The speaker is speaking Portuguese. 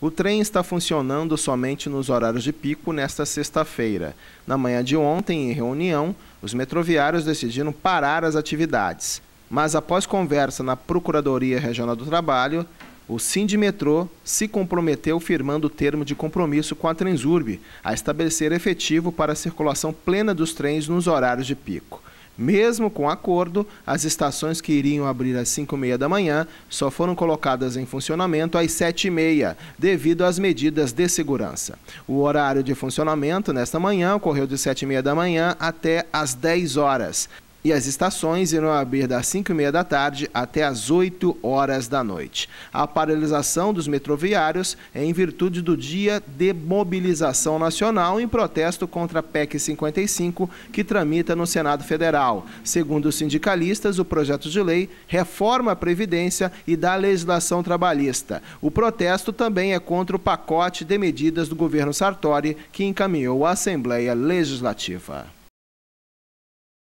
O trem está funcionando somente nos horários de pico nesta sexta-feira. Na manhã de ontem, em reunião, os metroviários decidiram parar as atividades. Mas após conversa na Procuradoria Regional do Trabalho, o Sindimetrô se comprometeu firmando o termo de compromisso com a Transurb a estabelecer efetivo para a circulação plena dos trens nos horários de pico. Mesmo com acordo, as estações que iriam abrir às 5 e meia da manhã só foram colocadas em funcionamento às 7 e meia, devido às medidas de segurança. O horário de funcionamento nesta manhã ocorreu de 7 e meia da manhã até às 10 horas e as estações irão abrir das 5 e meia da tarde até as 8 horas da noite. A paralisação dos metroviários é em virtude do Dia de Mobilização Nacional em protesto contra a PEC 55, que tramita no Senado Federal. Segundo os sindicalistas, o projeto de lei reforma a Previdência e da legislação trabalhista. O protesto também é contra o pacote de medidas do governo Sartori, que encaminhou à Assembleia Legislativa.